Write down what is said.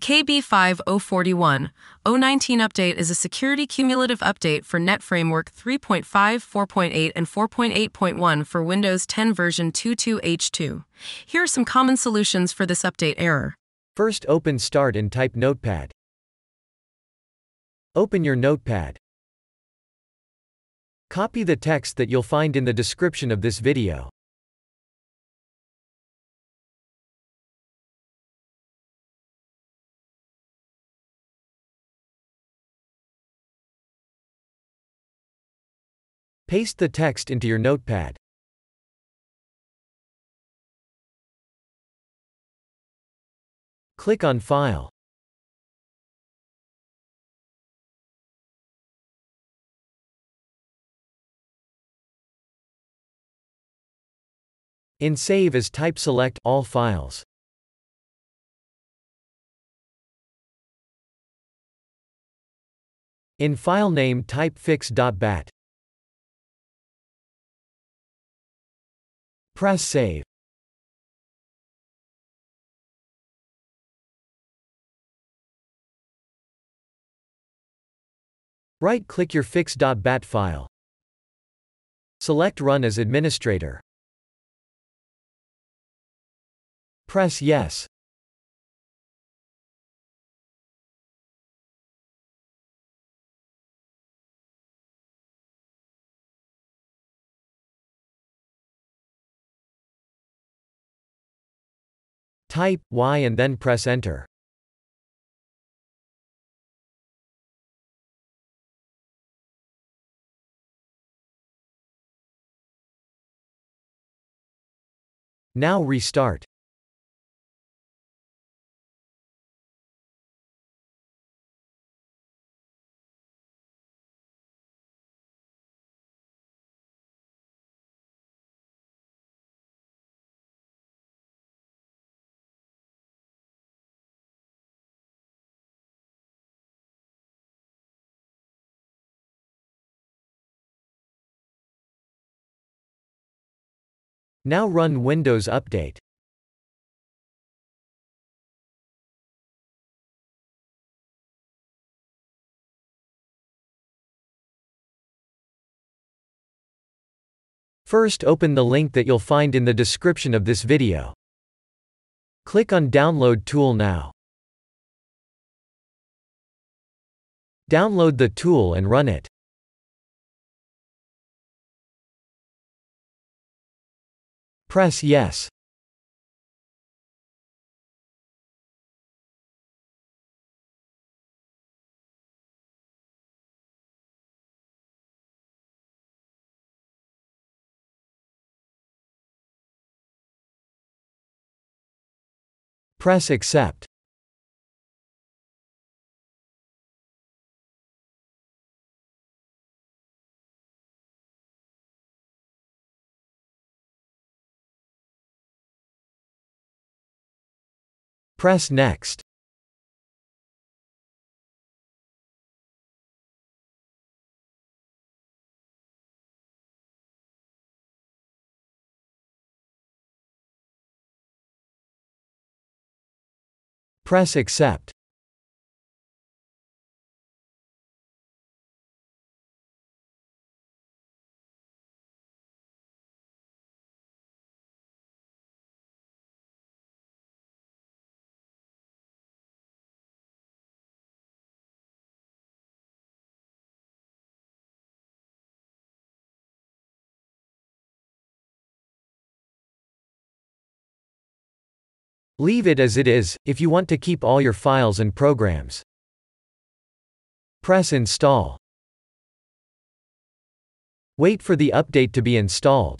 KB5041 019 update is a security cumulative update for Net Framework 3.5, 4.8, and 4.8.1 for Windows 10 version 22H2. Here are some common solutions for this update error. First open Start and type Notepad. Open your Notepad. Copy the text that you'll find in the description of this video. Paste the text into your notepad. Click on File. In Save as type select All Files. In file name type fix.bat. Press Save. Right-click your fix.bat file. Select Run as administrator. Press Yes. Type Y and then press Enter. Now restart. Now run Windows Update. First open the link that you'll find in the description of this video. Click on Download tool now. Download the tool and run it. Press Yes. Press Accept. Press Next. Press Accept. Leave it as it is, if you want to keep all your files and programs. Press Install. Wait for the update to be installed.